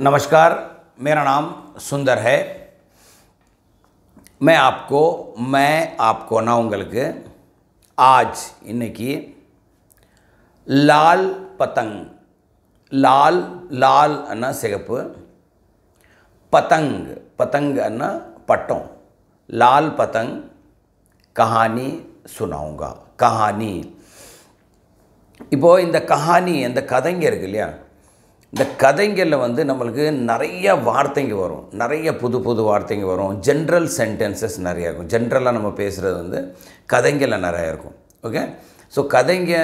नमस्कार, मेरा नाम सुंदर है। मैं आपको मैं आपको ना उंगल्क आज इनकी लाल पतंग, लाल लाल अना सिगप पतंग पतंग अना पट्टों, लाल पतंग कहानी सुनाऊँगा। कहानी। इो कहानी अंत कदिया இந்த கதைங்களில் வந்து நம்மளுக்கு நிறைய வார்த்தைங்க வரும். நிறைய புது புது வார்த்தைங்க வரும். ஜென்ரல் சென்டென்சஸ் நிறையா இருக்கும். ஜென்ரலாக நம்ம பேசுகிறது வந்து கதைங்களில் நிறையா இருக்கும். ஓகே ஸோ கதைங்க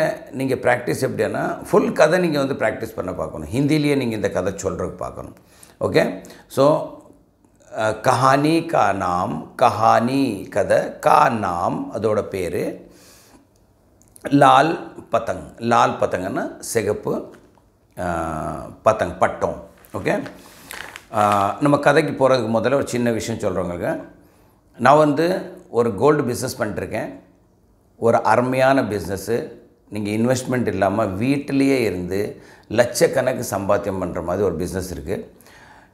நீங்கள் ப்ராக்டிஸ் எப்படின்னா ஃபுல் கதை நீங்கள் வந்து ப்ராக்டிஸ் பண்ண பார்க்கணும். ஹிந்திலேயே நீங்கள் இந்த கதை சொல்கிறதுக்கு பார்க்கணும். ஓகே ஸோ கஹானி கா நாம் கஹானி கதை கா நாம் அதோட பேர் லால் பதங் லால் பத்தங்கன்னா சிகப்பு பதங் பட்டம். ஓகே நம்ம கதைக்கு போகிறதுக்கு முதல்ல ஒரு சின்ன விஷயம் சொல்கிறவங்களுக்கு நான் வந்து ஒரு கோல்டு பிஸ்னஸ் பண்ணிட்டுருக்கேன். ஒரு அருமையான பிஸ்னஸ்ஸு நீங்கள் இன்வெஸ்ட்மெண்ட் இல்லாமல் வீட்டிலேயே இருந்து லட்சக்கணக்கு சம்பாத்தியம் பண்ணுற மாதிரி ஒரு பிஸ்னஸ் இருக்குது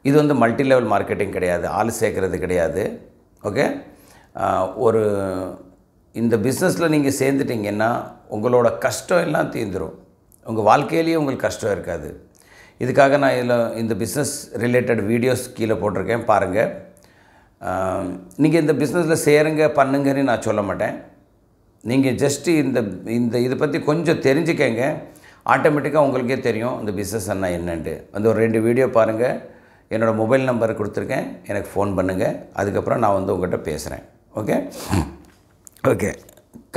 இது வந்து மல்டி லெவல் மார்க்கெட்டிங் கிடையாது. ஆள் சேர்க்குறது கிடையாது. ஓகே ஒரு இந்த பிஸ்னஸில் நீங்கள் சேர்ந்துட்டிங்கன்னா உங்களோட கஷ்டம் எல்லாம் தீர்ந்துடும் உங்கள் வாழ்க்கையிலேயே உங்களுக்கு கஷ்டம் இருக்காது. இதுக்காக நான் இதில் இந்த பிஸ்னஸ் ரிலேட்டட் வீடியோஸ் கீழே போட்டிருக்கேன் பாருங்கள் நீங்கள் இந்த பிஸ்னஸில் சேருங்க பண்ணுங்கன்னு நான் சொல்ல மாட்டேன். நீங்கள் ஜஸ்ட்டு இந்த இந்த இதை பற்றி கொஞ்சம் தெரிஞ்சுக்கங்க. ஆட்டோமேட்டிக்காக உங்களுக்கே தெரியும் இந்த பிஸ்னஸ் என்ன என்னன்ட்டு. அந்த ஒரு ரெண்டு வீடியோ பாருங்கள் என்னோடய மொபைல் நம்பர் கொடுத்துருக்கேன். எனக்கு ஃபோன் பண்ணுங்கள் அதுக்கப்புறம் நான் வந்து உங்கள்கிட்ட பேசுகிறேன் ஓகே ஓகே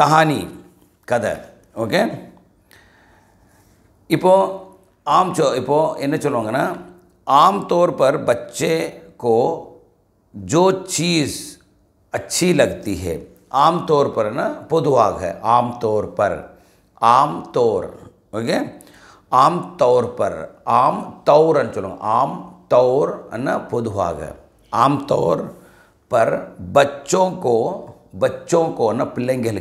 கஹானி கதை. ஓகே इो आम चो इोना आम तौर पर बच्चे को जो चीज़ अच्छी लगती है, आम तौर पर ना पोवाग आम तौर पर, आम तौर, ओके? आम तौर पर, आम तौर अन चलो, आम तौर है। ना आम तौर पर बच्चों को बच्चों को ना पिनेंगे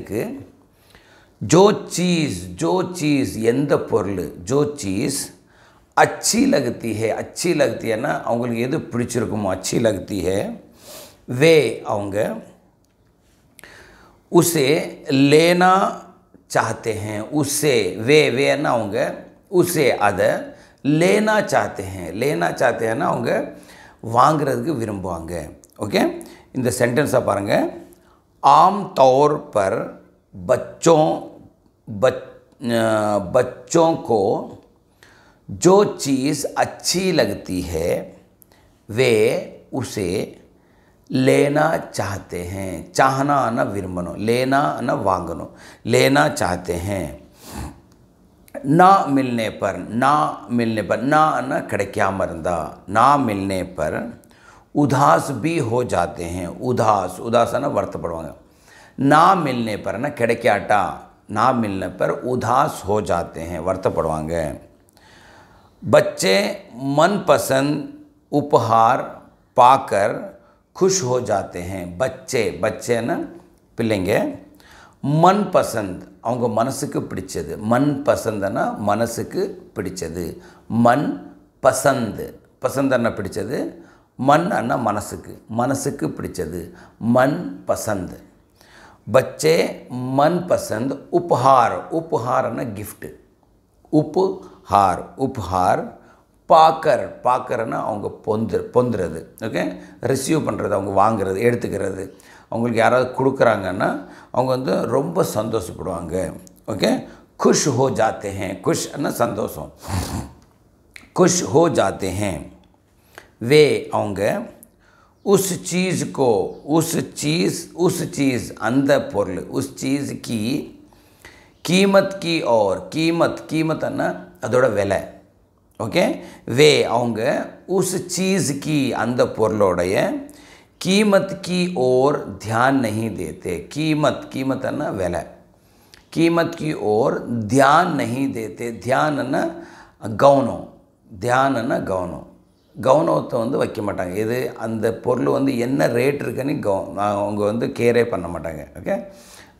जो चीज़ जो चीज़ எந்த பொருள் जो चीज़ अच्छी लगती है अच्छी लगती है ना அவங்களுக்கு எது பிடிச்சிருக்குமோ अच्छी लगती है वे அவங்க उसे लेना चाहते हैं उससे वे वे ना அவங்க उसे அதை लेना चाहते हैं लेना चाहते हैं ना அவங்க வாங்குறதுக்கு விரும்புவாங்க ஓகே இந்த சென்டென்ஸை பாருங்கள் आम तौर पर बच्चों बच, बच्चों को जो चीज़ अच्छी लगती है वे उसे लेना चाहते हैं। चाहना न विरमनो लेना न वांगनो लेना चाहते हैं। ना मिलने पर ना मिलने पर ना न खड़क्या मरंदा ना मिलने पर उदास भी हो जाते हैं। उदास उदास न वर्त पड़वाएँगे ना मिलने पर ना கிடைக்காட்டா ना मिलने पर उदास हो जाते हैं வருத்தப்படுவாங்க बच्चे मनपसंद उपहार पाकर खुश हो जाते हैं बच्चे बच्चे ना பிள்ளைங்க மன் பசந்த் அவங்க மனசுக்கு பிடிச்சது மண் பசந்தனா மனசுக்கு பிடிச்சது மண் பசந்த் பசந்தன்னா பிடிச்சது மண் அண்ணா மனசுக்கு மனசுக்கு பிடிச்சது மண் பசந்த் बच्चे मनपसंद उपहार उपहार ना गिफ्ट उपहार उपहार பாக்கர் பாக்கர்னா அவங்க பொந்து பொந்துறது ஓகே ரிசீவ் பண்ணுறது அவங்க வாங்குறது எடுத்துக்கிறது அவங்களுக்கு யாராவது கொடுக்குறாங்கன்னா அவங்க வந்து ரொம்ப சந்தோஷப்படுவாங்க ஓகே खुश हो जाते हैं खुश ना சந்தோஷம் खुश हो जाते हैं वे அவங்க उस चीज़ को, उस चीज़ उस चीज़ अंदर पुरल, उस चीज़ की कीमत की और कीमत कीमतना அதோட விலை ओके? वे அவங்க उस चीज़ की அந்த பொருளோடைய कीमत की ओर ध्यान नहीं देते, कीमत कीमतना விலை कीमत की ओर ध्यान नहीं देते, ध्यान न गौनो, ध्यान न गौनो கவனத்தை வந்து வைக்க மாட்டாங்க இது அந்த பொருள் வந்து என்ன ரேட் இருக்குன்னு கவ அவங்க வந்து கேரே பண்ண மாட்டாங்க ஓகே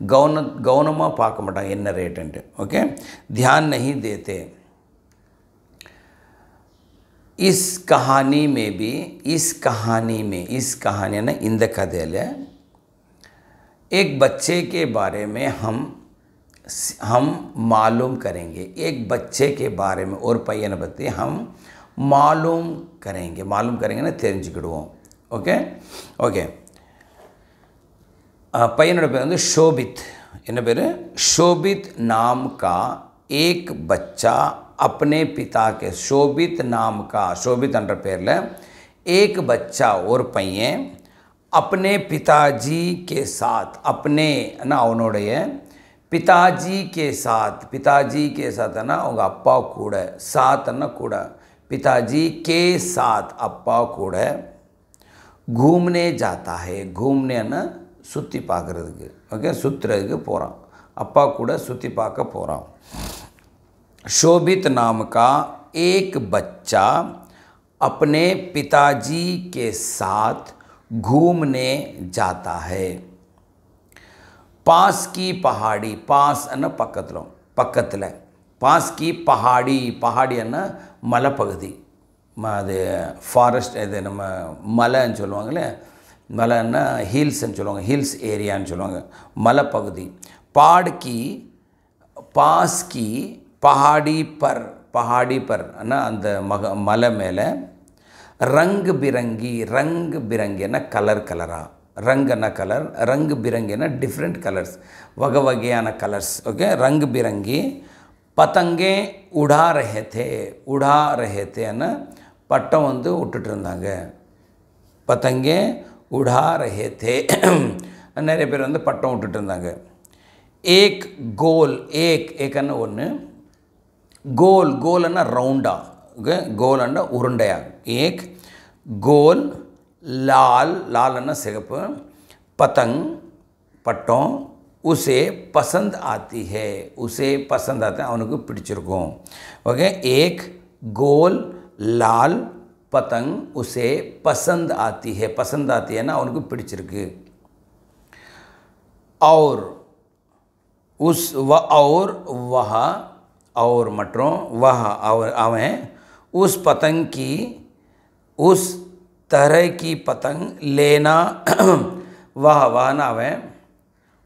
கவன கவனமாக பார்க்க மாட்டாங்க என்ன ரேட்டுன்ட்டு ஓகே தியான் நஹி தேத்தே इस कहानी में भी इस कहानी में इस कहानी ना இந்த கதையில் एक बच्चे के बारे में हम हम मालूम करेंगे एक बच्चे के बारे में और பையனை பற்றி हम मालूम करेंगे मालूम करेंगे தெரிஞ்சுக்கிடுவோம் ஓகே ஓகே பையனோட பேர் வந்து ஷோபித் என்ன பேர் ஷோபித் नाम का एक बच्चा अपने पिता के शोभित नाम का शोभित என்ற பேரில் एक बच्चा और பையன் अपने पिताजी के साथ अपने ना அவனுடைய पिताजी के साथ पिताजी के साथ ना அவங்க அப்பா கூட சாத்னா கூட पिताजी के साथ अप्पा कूड़ घूमने जाता है। घूमने சுற்றி பார்க்குறதுக்கு ஓகே சுற்றுறதுக்கு போகிறான் அப்பா கூட सुती पाक போகிறான் शोभित नाम का एक बच्चा अपने पिताजी के साथ घूमने जाता है। पास की पहाड़ी, पास न पकतलों, पकतल। பாஸ்கி பஹாடி பஹாடின்னா மலைப்பகுதி. அது ஃபாரஸ்ட் இது நம்ம மலைன்னு சொல்லுவாங்கள்ல மலைன்னா ஹில்ஸ்ன்னு சொல்லுவாங்க ஹில்ஸ் ஏரியான்னு சொல்லுவாங்க மலைப்பகுதி. பாடுக்கி பாஸ்கி பஹாடி பர் பஹாடி பர் ஆனால் அந்த மக மலை மேலே ரங்கு பிரங்கி ரங்கு பிரங்கினா கலர் கலராக ரங்கன்னா கலர் ரங்கு பிரங்கினா டிஃப்ரெண்ட் கலர்ஸ் வகை வகையான கலர்ஸ் ஓகே ரங்கு பிரங்கி பத்தங்கேं உடா ரஹே உடா ரஹேன்னு பட்டம் வந்து விட்டுட்டு இருந்தாங்க பத்தங்கே உடா ரஹே நிறைய பேர் வந்து பட்டம் விட்டுட்டு இருந்தாங்க ஏக் கோல் ஏக் ஏக்கன்னு ஒன்று கோல் கோல்னா ரவுண்டா. ஓகே? கோல்னா உருண்டையா. ஏக் கோல் லால் லால்னா சிகப்பு. பத்தங் பட்டம் उसे पसंद आती है, उसे पसंद आता है, उनको पिടിച്ചിരിക്കും ओके, एक गोल, लाल पतंग उसे पसंद आती है, पसंद आती है ना उनको पिടിച്ചിരിക്കു और उस व, और वह, और मटरों, वह, और आवें उस पतंग की, उस तरह की पतंग लेना, वह वह ना अवें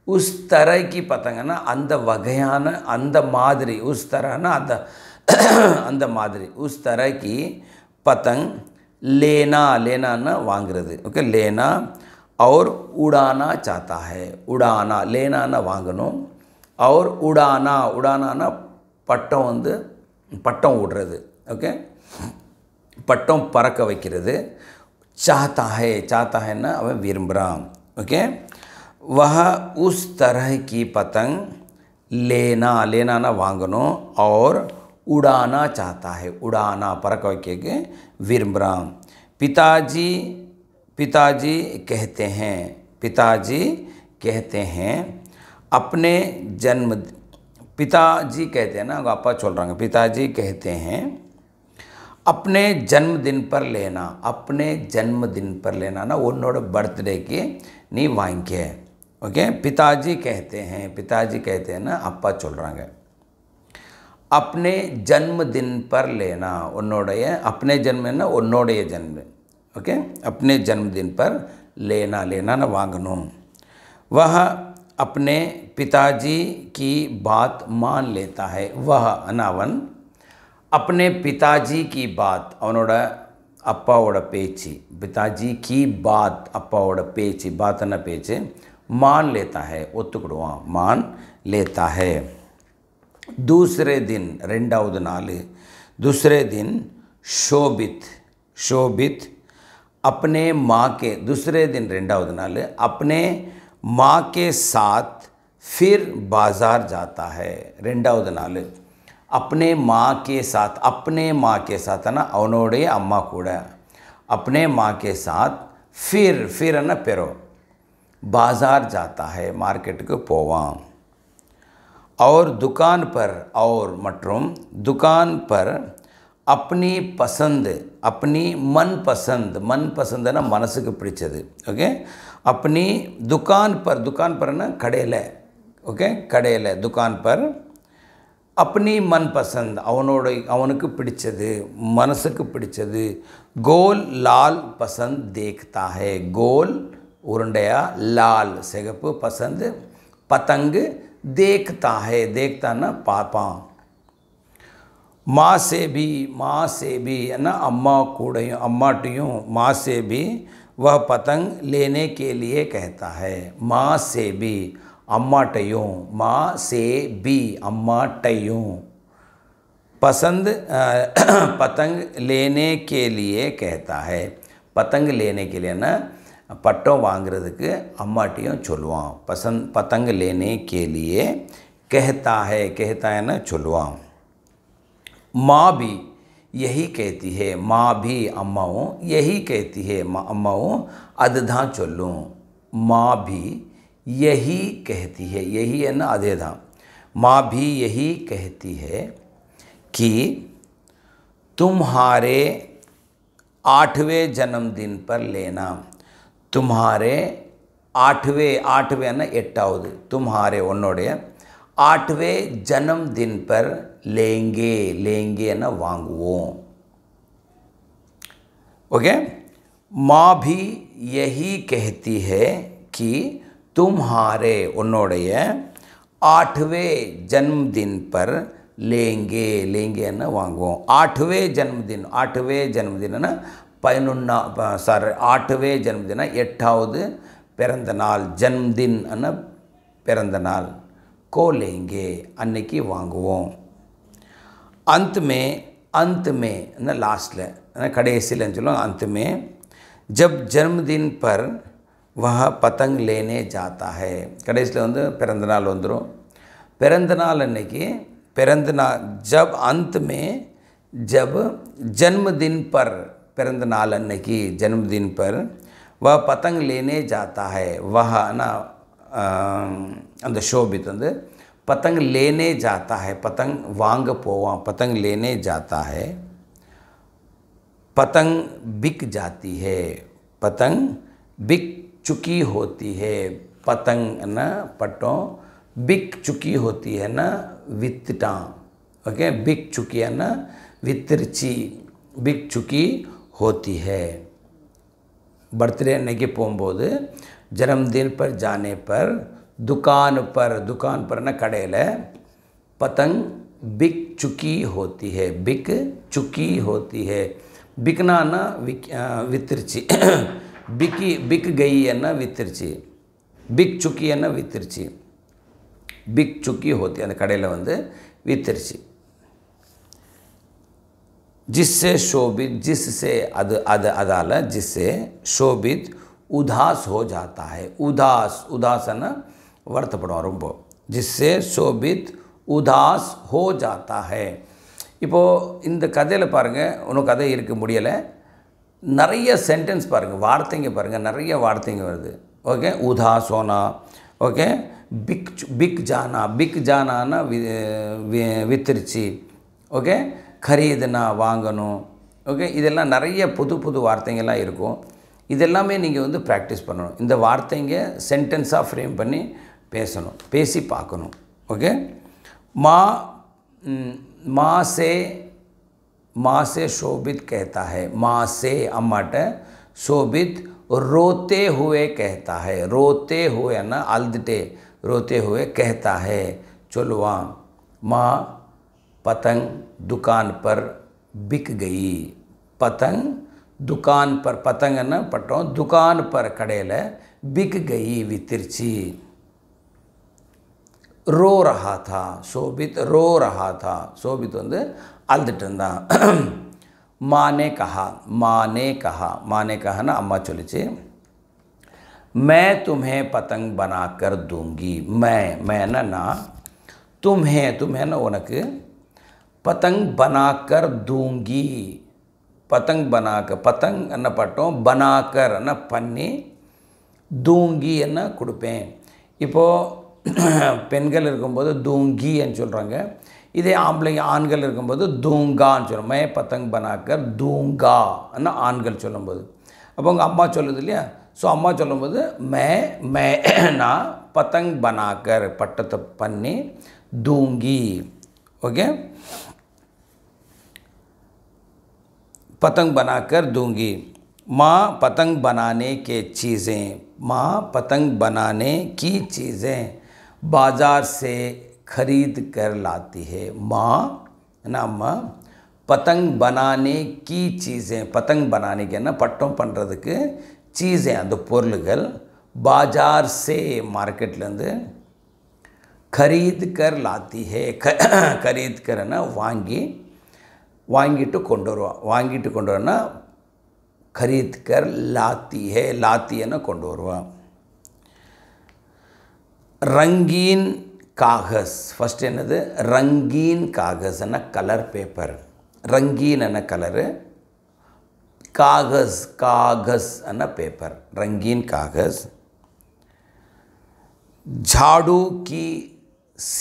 உஸ் தரைக்கு பார்த்தாங்கன்னா அந்த வகையான அந்த மாதிரி உஸ் தரானா அந்த அந்த மாதிரி உஸ் தரைக்கு பத்தங் லேனா லேனான்னா வாங்குறது. ஓகே லேனா அவர் உடானா சாத்தா है உடானா लेना வாங்கணும். அவர் உடானா உடானானா பட்டம் வந்து பட்டம் விடுறது ஓகே பட்டம் பறக்க வைக்கிறது. சாத்தா ஹே சாத்தா ஹேன்னா அவன் விரும்புகிறான் ஓகே वह उस तरह की पतंग लेना लेना ना वांगनो और उड़ाना चाहता है। उड़ाना पर के विरम्राम। पिताजी पिताजी कहते हैं, पिताजी कहते हैं, अपने जन्म, पिताजी कहते हैं ना आपा चल रहा पिताजी कहते हैं, अपने जन्मदिन पर लेना, अपने जन्मदिन पर लेना ना, उन्होंने बर्थडे नहीं நீ के। ஓகே पिताजी कहते हैं पिताजी कहते हैं ना அப்பா சொல்கிறாங்க अपने जन्मदिन पर लेना உன்னுடைய अपने जन्म ना உன்னுடைய जन्म ओके अपने जन्मदिन पर लेना लेना ना வாங்கணும் वह अपने पिताजी की बात मान लेता है वह अनावन अपने पिताजी की बात அவனோட அப்பாவோட பேச்சு பிதாஜி கி பாத் அப்பாவோட பேச்சு பாத்தன பேச்சு मान लेता है ஒத்துக்கிடுவான் मान लेता है दूसरे दिन ரெண்டாவது நாள் दूसरे दिन शोभित शोभित अपने माँ के दूसरे दिन ரெண்டாவது நாள் अपने माँ के साथ फिर बाज़ार जाता है ரெண்டாவது நாள் अपने माँ के साथ अपने माँ के साथ है ना அவனுடைய அம்மா கூட अपने माँ के साथ फिर फिर है ना பெறோ बाज़ार जाता है மார்க்கெட்டுக்கு போவான் और दुकान पर और மற்றும் दुकान पर अपनी पसंद अपनी मन पसंद मन पसंद है ना மனசுக்கு பிடிச்சது ஓகே अपनी दुकान पर दुकान पर ना கடையில் ஓகே கடையில் दुकान पर अपनी मनपसंद அவனோட அவனுக்கு பிடிச்சது மனசுக்கு பிடிச்சது கோல் லால் பசந்த் தேக்தா है கோல் உருண்டையா லால் சிகப்பு பசந்து பத்தங்கு தேக்தா है தேக்தான்னா பார்ப்பான் माँ से भी माँ से भी है ना अम्मा कूड़ियों अम्माटियों माँ से भी वह पतंग लेने के लिए कहता है माँ से भी अम्माटयों माँ से भी अम्माटयों पसंद अ, पतंग लेने के लिए कहता है पतंग लेने के लिए ना பட்டம் வாங்கிறதுக்கு அம்மாட்டியும் पसंद पतंग लेने के लिए कहता है कहता है ना चुलवा माँ भी यही कहती है माँ भी अम्माओं यही कहती है माँ अम्माओं अधधा चुल्लूँ माँ भी यही कहती है यही है ना अधेधा माँ भी यही कहती है कि तुम्हारे आठवें जन्मदिन पर लेना तुम्हारे आठवें, आठवे ना एटावद तुम्हारे उन्नोड़े आठवें जन्मदिन पर लेंगे लेंगे ना वांगुओ ओके? माँ भी यही कहती है कि तुम्हारे उन्नोड़े आठवें जन्मदिन पर लेंगे लेंगे ना वांगुओ आठवें जन्मदिन आठवें जन्मदिन ना பதினொன்னா சாரி ஆட்டுவே ஜென்மதினா எட்டாவது பிறந்த நாள் ஜன்ம்தின் அன்ன பிறந்த நாள். கோலேங்கே அன்னைக்கு வாங்குவோம். அந்துமே அந்துமே லாஸ்ட்டில் கடைசியில்னு சொல்லுவோம் அந்துமே. ஜப் ஜன்மதின் பர் வஹ பத்தங் லேனே ஜாத்தா ஹே கடைசியில் வந்து பிறந்த நாள் வந்துடும் பிறந்த நாள் அன்னைக்கு பிறந்த நாள் ஜப் அந்துமே ஜப் ஜன்மதின் பர் பிறந்த நாள் அன்னைக்கு जन्मदिन पर वह पतंग लेने जाता है वह ना அந்த शोभित வந்து पतंग लेने जाता है पतंग वांग पोवा पतंग लेने जाता है पतंग बिक जाती है पतंग बिक चुकी होती है पतंग ना पट्टों बिक चुकी होती है ना वित्ता ओके बिक चुकी है ना वित्रची बिक चुकी होती है। बढ़ते रहने के போகும்போது जन्मदिन पर जाने पर, दुकान पर दुकान पर ना कड़ेल पतंग बिक चुकी होती है, बिक चुकी होती है। बिकना ना विक वितरची बिकी, बिक गई है ना वितरची बिक चुकी है ना वितरची बिक चुकी होती है ना கடையில் வந்து वितरची जिससे शोभित जिससे अद अद अदाल जिससे शोभित उदास हो जाता है उदास उदास है ना வருத்தப்படும் ரொம்ப जिससे शोभित உதாஸ் हो जाता है இப்போது இந்த கதையில் பாருங்கள் ஒன்றும் கதை இருக்க முடியலை நிறைய சென்டென்ஸ் பாருங்கள் வார்த்தைங்க பாருங்கள் நிறைய வார்த்தைங்க வருது ஓகே உதாஸ் ஹோனா ஓகே பிக் பிக் ஜானா பிக் ஜானானா வி வி- வித்துருச்சு ஓகே கரீதுனா வாங்கணும் ஓகே இதெல்லாம் நிறைய புது புது வார்த்தைங்கள்லாம் இருக்கும் இதெல்லாமே நீங்கள் வந்து ப்ராக்டிஸ் பண்ணணும் இந்த வார்த்தைங்க சென்டென்ஸாக ஃப்ரேம் பண்ணி பேசணும் பேசி பார்க்கணும் ஓகே மா ம், माँ से माँ से शोभित कहता है माँ से अम्माट शोभित रोते हुए कहता है रोते हुए ना अल्दटे रोते हुए कहता है चलवा माँ पतंग दुकान पर बिक गई पतंग दुकान पर पतंग ना पटो दुकान पर कड़ेल बिक गई वितिरची रो रहा था शोभित रो रहा था शोभित வந்து அழுதுட்டு இருந்தான் மானே கஹா மானே கஹா மானே கஹான்னா அம்மா சொல்லிச்சு मैं तुम्हें पतंग बनाकर दूंगी मैं मैं ना ना तुम्हें तुम्हें ना உனக்கு பதங் बनाकर दूंगी பதங் बनाकर பதங் என்ன பட்டோம் बनाकर என்ன பண்ணி தூங்கி என்ன கொடுப்பேன் இப்போது பெண்கள் இருக்கும்போது தூங்கின்னு சொல்கிறாங்க இதே ஆம்பளைங்க ஆண்கள் இருக்கும்போது தூங்கான்னு சொல்லுவோம் மே பத்தங் பனாக்கர் தூங்கா அண்ணா ஆண்கள் சொல்லும்போது அப்போ உங்கள் அம்மா சொல்லுது இல்லையா ஸோ அம்மா சொல்லும்போது மே மே நான் பத்தங் பனாக்கர் பட்டத்தை பண்ணி தூங்கி ओके पतंग बनाकर दूंगी माँ पतंग बनाने के चीज़ें माँ पतंग बनाने की चीज़ें बाज़ार से खरीद कर लाती है माँ ना माँ பதங் பனானே கீ சீஸே பதங் பனானிக்கு என்ன பட்டம் பண்ணுறதுக்கு சீஸே அந்த பொருள்கள் பாஜார் சே மார்க்கெட்லேருந்து खरीद कर लाती है खरीद करना வாங்கி வாங்கிட்டு கொண்டு வருவான் வாங்கிட்டு கொண்டு வரனா கர் லாத்தி ஹே லாத்தியனை கொண்டு வருவான் ரங்கீன் காகஸ். ஃபஸ்ட் என்னது? ரங்கீன் காகஸ்னா கலர் பேப்பர் ரங்கீன் என்ன கலரு காகஸ் காகஸ் அன்ன பேப்பர் ரங்கீன் காகஸ். ஜாடு கி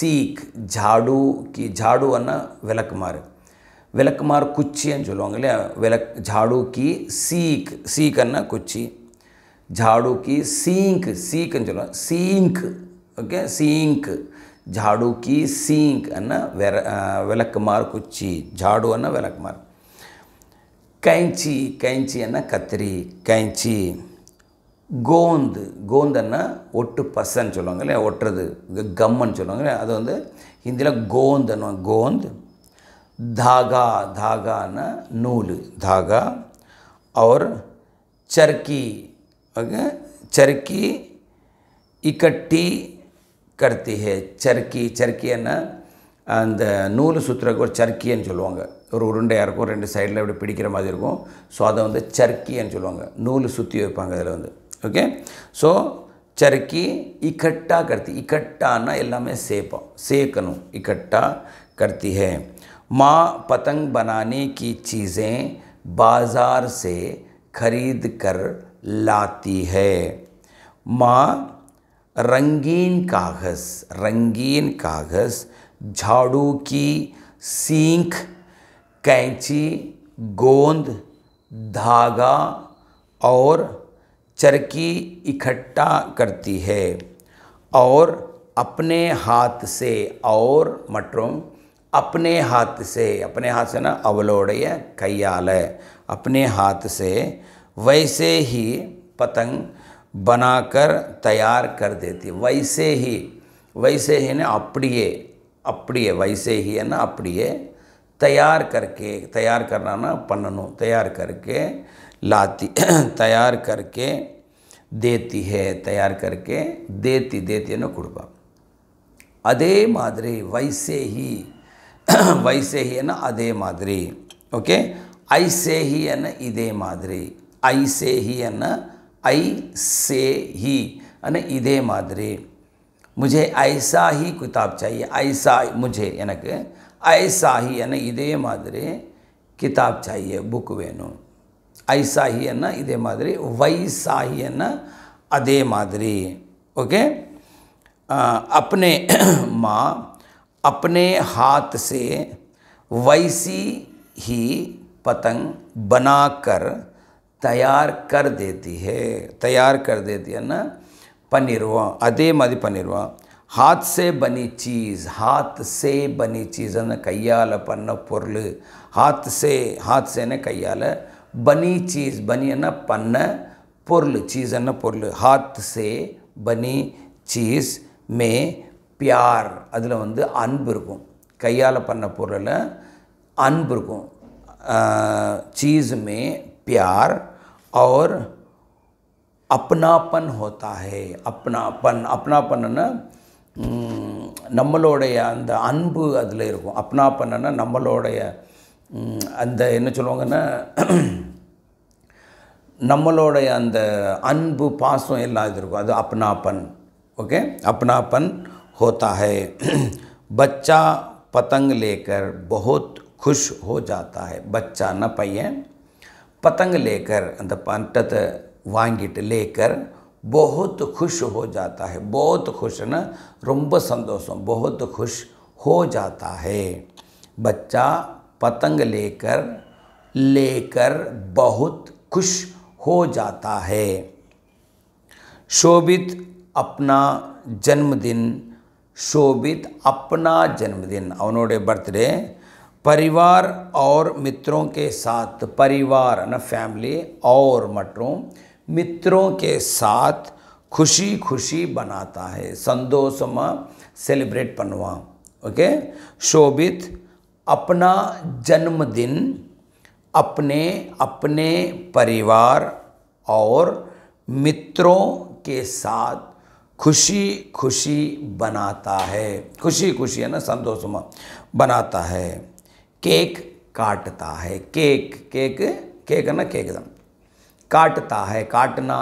சீக். ஜாடு கி ஜாடு அன்ன விளக்குமாறு. விளக்குமாறு குச்சின்னு சொல்லுவாங்க இல்லையா? விளக் ஜாடு சீக் சீக்கன்னா குச்சி. ஜாடு சீங்க் சீக்குன்னு சொல்லுவாங்க. சீங்க் ஓகே? சீங்க். ஜாடு சீங்க் அண்ணா வெர விளக்குமாறு குச்சி. ஜாடு அண்ணா விளக்குமாறு. கைச்சி கைஞ்சி அண்ணா கத்திரி. கைஞ்சி. கோந்து கோந்தன்னா ஒட்டு பசன்னு சொல்லுவாங்க இல்லையா? ஒட்டுறது கம்முன்னு சொல்லுவாங்க இல்லையா? அது வந்து ஹிந்தியில் கோந்துன்னு கோந்த். धागा धागा ना नूल धागा और चरखी ओके चरखी इकट्ठी करती है चरखी चरखी என்ன அந்த நூல் சுற்றுறக்கு ஒரு சர்க்கின்னு சொல்லுவாங்க ஒரு உருண்டையாக இருக்கும் ரெண்டு சைடில் இப்படி பிடிக்கிற மாதிரி இருக்கும் ஸோ அதை வந்து சர்க்கின்னு சொல்லுவாங்க நூல் சுற்றி வைப்பாங்க அதில் வந்து ஓகே ஸோ चरखी इकट्ठा करती इकट्ठाना எல்லாமே சேர்ப்போம் சேர்க்கணும் इकट्ठा करती है माँ पतंग बनाने की चीज़ें बाज़ार से खरीद कर लाती है। माँ, रंगीन कागज़ रंगीन कागज़, झाड़ू की सींख, कैंची, गोंद, धागा और चरखी इकट्ठा करती है और अपने हाथ से और मटरों अपने हाथ से, अपने हाथ से ना अवलोड़ कैयाल अपने हाथ से वैसे ही पतंग बनाकर तैयार कर देती। वैसे ही वैसे ही ना अपड़िए अपड़िए वैसे ही है ना अपड़िए तैयार करके, तैयार करना ना पन्नू तैयार करके लाती, तैयार करके देती है, तैयार करके देती देती है ना ದೇತಿಯನ್ನು अदे ಅದೇ वैसे ही वैसे ही वैसे ही है ना அதே மாதிரி ओके ऐसे ही है ना இதே மாதிரி ऐसे ही है ना ऐसे ही है ना இதே மாதிரி मुझे ऐसा ही किताब चाहिए ऐसा मुझे எனக்கு ऐसा ही है ना இதே மாதிரி கிதாப் चाहिए புக் வேணும் ऐसा ही है ना இதே மாதிரி वैसा ही है ना அதே மாதிரி ओके अपने माँ अपने हाथ से वैसी ही पतंग बनाकर तैयार कर देती है। तैयार कर देती है ना? पनीरवा अदे मदि पनीरवा हाथ से बनी चीज़, हाथ से बनी चीज़ कैयाल पन्न पुरल हाथ से हाथ से कैयाल, बनी चीज़, बनी पन्न पुरल चीज़ पुरल। हाथ से बनी चीज़ में பியார் அதில் வந்து அன்பு இருக்கும். கையால் பண்ண பொருளில் அன்பு இருக்கும். चीज़ में प्यार और अपनापन होता है अपनापन अपनापன்னா நம்மளுடைய அந்த அன்பு அதில் இருக்கும். அப்பனாப்பன்னா நம்மளுடைய அந்த என்ன சொல்லுவாங்கன்னா நம்மளுடைய அந்த அன்பு பாசம் எல்லாம் இது இருக்கும். அது அப்பனாப்பன் ஓகே? அப்பனாப்பன் होता है बच्चा पतंग लेकर बहुत खुश हो जाता है बच्चा न பையன் पतंग लेकर அந்த பட்டத்தை வாங்கிட்டு लेकर बहुत खुश हो जाता है बहुत खुश ना ரொம்ப சந்தோஷம் बहुत खुश हो जाता है बच्चा पतंग लेकर लेकर बहुत खुश हो जाता है शोभित अपना जन्मदिन शोभित अपना जन्मदिन अवनोडे बर्थडे, परिवार और मित्रों के साथ, परिवार न फैमिली और मटरों, मित्रों के साथ खुशी खुशी बनाता है। संदोषम सेलिब्रेट पनवा, ओके? शोभित अपना जन्मदिन अपने अपने परिवार और मित्रों के साथ खुशी खुशी बनाता है खुशी खुशी है ना संतोषमा बनाता है केक काटता है केक केक केक है ना केक தான் काटता है काटना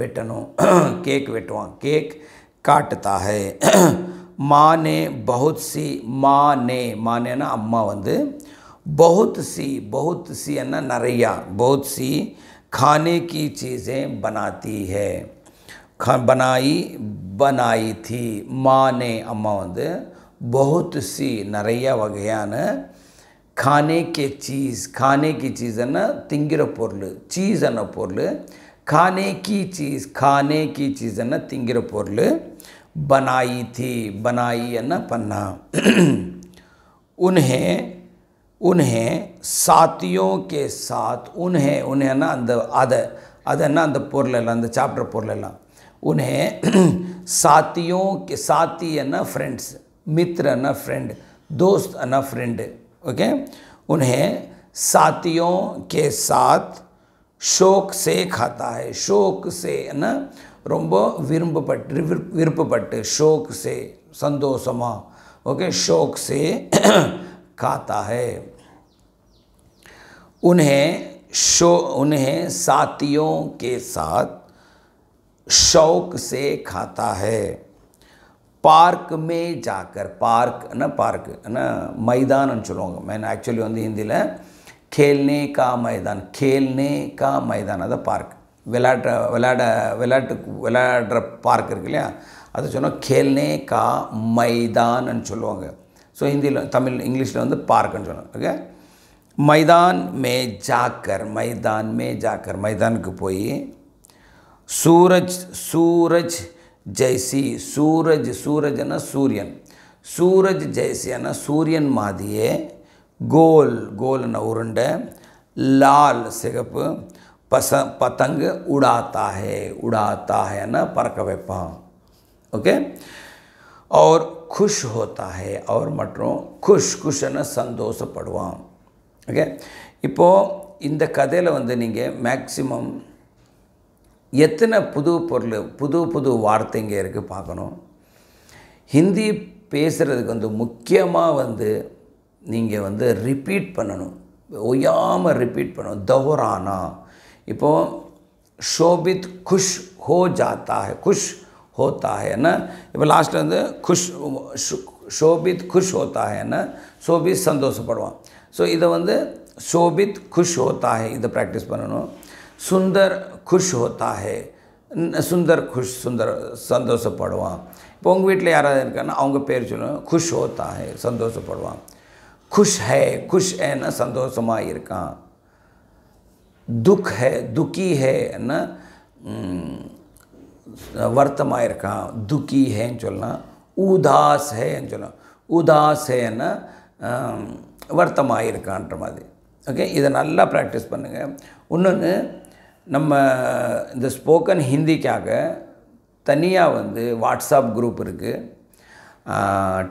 வெட்டணும் केक வெட்டுவான் केक काटता है माँ ने बहुत सी माँ ने माँ ने ना अम्मा வந்து बहुत सी बहुत सी है ना நிறையா बहुत सी खाने की चीज़ें बनाती है खा बनाई बनाई थी माँ ने अम्मा வந்து बहुत सी நிறைய வகையான खाने के चीज़ खाने की चीज़ என்ன திங்கிற பொருள் சீஸ் என்ன பொருள் खाने की चीज़ खाने की चीज़ என்ன திங்கிற பொருள் बनाई थी बनाई என்ன பண்ணா उन्हें उन्हें साथियों के साथ उन्हें उन्हें ना அந்த அதை அதன்னா அந்த பொருள் எல்லாம் அந்த சாப்டர் பொருள் எல்லாம் उन्हें साथियों के साथी है ना फ्रेंड्स मित्र है ना फ्रेंड दोस्त है ना फ्रेंड ओके उन्हें साथियों के साथ शौक से खाता है शौक से है ना ரொம்ப விரும்பப்பட்டு விருப் விருப்பப்பட்டு ஷோக் से சந்தோஷமா ओके शौक से खाता है उन्हें शो उन्हें साथियों के साथ शौक से खाता है। பார்க் மே ஜாக்கர் பார்க் என்ன பார்க் என்ன மைதானம்னு சொல்லுவாங்க மேன் ஆக்சுவலி வந்து ஹிந்தியில் கேல்னே கா மைதான் கேல்னே கா மைதான் அதை பார்க் விளையாட விளையாட விளையாட்டுக்கு விளையாடுற பார்க் இருக்கு இல்லையா அது சொன்னால் கேல்னே கா மைதான்னு சொல்லுவாங்க ஸோ ஹிந்தியில் தமிழ் இங்கிலீஷில் வந்து பார்க்குன்னு சொன்னாங்க ஓகே மைதான் மே ஜாக்கர் மைதான் மே ஜாக்கர் மைதானுக்கு போய் சூரஜ் சூரஜ் ஜெய்சி சூரஜ் சூரஜ்னா சூரியன். சூரஜ் ஜெய்சியனா சூரியன் மாதிரியே கோல் கோல்னா உருண்டை லால் சிகப்பு பச பத்தங்கு உடாத்தாகே உடாத்தாகனா பறக்க வைப்பான். ஓகே? அவர் குஷ் होता அவர் மற்றும் குஷ் குஷ்ன்னு சந்தோஷப்படுவான். ஓகே? இப்போது இந்த கதையில் வந்து நீங்கள் மேக்சிமம் எத்தனை புது பொருள் புது புது வார்த்தைங்க இருக்குது பார்க்கணும். ஹிந்தி பேசுகிறதுக்கு வந்து முக்கியமாக வந்து நீங்கள் வந்து ரிப்பீட் பண்ணணும். ஒய்யாமல் ரிப்பீட் பண்ணணும். தௌரானா இப்போது ஷோபித் குஷ் ஹோ ஜாத்தாக குஷ் ஹோத்தாகனா இப்போ லாஸ்ட்டில் வந்து குஷ் ஷோபித் குஷ் ஹோத்தாகனா சோபித் சந்தோஷப்படுவான். ஸோ இதை வந்து ஷோபித் குஷ் ஹோத்தாக இதை ப்ராக்டிஸ் பண்ணணும். சுந்தர் குஷ் ஹோத்தா ஹே சுந்தர் குஷ் சுந்தர் சந்தோஷப்படுவான் இப்போ உங்கள் வீட்டில் யாராவது இருக்காங்கன்னா அவங்க பேர் சொல்லணும் குஷ் ஹோத்தா ஹே சந்தோஷப்படுவான். குஷ் ஹே குஷ் ஹேன்னா சந்தோஷமாக இருக்கான். துக் ஹே துக்கி ஹேன்னா வருத்தமாக இருக்கான். துக்கி ஹேன்னு சொல்லலாம் உதாஸ் ஹேன்னு சொல்லலாம் உதாஸ் ஹேன்னா வருத்தமாக இருக்கான்ற மாதிரி. ஓகே? இதை நல்லா ப்ராக்டிஸ் பண்ணுங்கள் இன்னொன்று நம்ம இந்த ஸ்போக்கன் ஹிந்திக்காக தனியாக வந்து வாட்ஸ்அப் குரூப் இருக்குது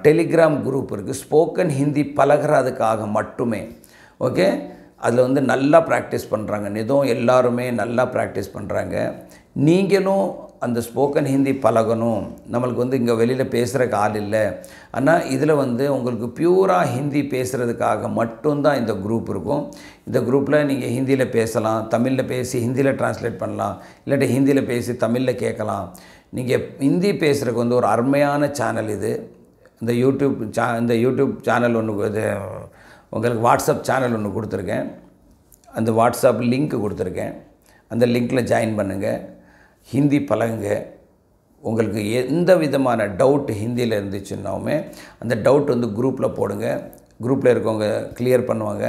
டெலிகிராம் குரூப் இருக்குது ஸ்போக்கன் ஹிந்தி பழகிறதுக்காக மட்டுமே. ஓகே? அதில் வந்து நல்லா ப்ராக்டிஸ் பண்ணுறாங்க நிதம் எல்லாருமே நல்லா ப்ராக்டிஸ் பண்ணுறாங்க நீங்களும் அந்த ஸ்போக்கன் ஹிந்தி பழகணும். நம்மளுக்கு வந்து இங்கே வெளியில் பேசுகிறக்கு ஆள் இல்லை. ஆனால் இதில் வந்து உங்களுக்கு பியூராக ஹிந்தி பேசுகிறதுக்காக மட்டும்தான் இந்த குரூப் இருக்கும். இந்த குரூப்பில் நீங்கள் ஹிந்தியில் பேசலாம் தமிழில் பேசி ஹிந்தியில் ட்ரான்ஸ்லேட் பண்ணலாம் இல்லாட்டி ஹிந்தியில் பேசி தமிழில் கேட்கலாம். நீங்கள் ஹிந்தி பேசுகிறதுக்கு வந்து ஒரு அருமையான சேனல் இது. இந்த யூடியூப் சே இந்த யூடியூப் சேனல் ஒன்று இது உங்களுக்கு வாட்ஸ்அப் சேனல் ஒன்று கொடுத்துருக்கேன். அந்த வாட்ஸ்அப் லிங்க் கொடுத்துருக்கேன். அந்த லிங்க்கில் ஜாயின் பண்ணுங்கள் ஹிந்தி பழகுங்க. உங்களுக்கு எந்த விதமான டவுட் ஹிந்தியில் இருந்துச்சுன்னாவுமே அந்த டவுட் வந்து குரூப்பில் போடுங்க. குரூப்பில் இருக்கவங்க கிளியர் பண்ணுவாங்க.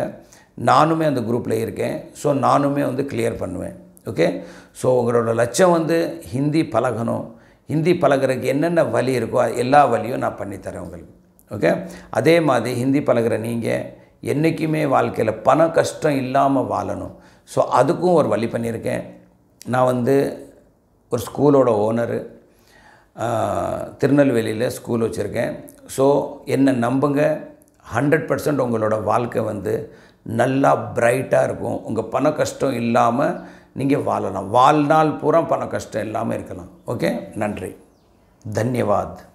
நானுமே அந்த குரூப்பில் இருக்கேன். ஸோ நானுமே வந்து கிளியர் பண்ணுவேன். ஓகே ஸோ உங்களோட லட்சம் வந்து ஹிந்தி பழகணும். ஹிந்தி பழகுறதுக்கு என்னென்ன வழி இருக்கோ அது எல்லா வழியும் நான் பண்ணித்தரேன் உங்களுக்கு. ஓகே அதே மாதிரி ஹிந்தி பழகுற நீங்கள் என்றைக்குமே வாழ்க்கையில் பண கஷ்டம் இல்லாமல் வாழணும். ஸோ அதுக்கும் ஒரு வழி பண்ணியிருக்கேன். நான் வந்து ஒரு ஸ்கூலோட ஓனரு திருநெல்வேலியில் ஸ்கூல் வச்சுருக்கேன். ஸோ என்னை நம்புங்க. ஹண்ட்ரட் பர்சன்ட் உங்களோட வாழ்க்கை வந்து நல்லா பிரைட்டாக இருக்கும். உங்கள் பண கஷ்டம் இல்லாமல் நீங்கள் வாழலாம். வாழ்நாள் பூரா பண கஷ்டம் இல்லாமல் இருக்கலாம். ஓகே நன்றி. தன்யவாத்.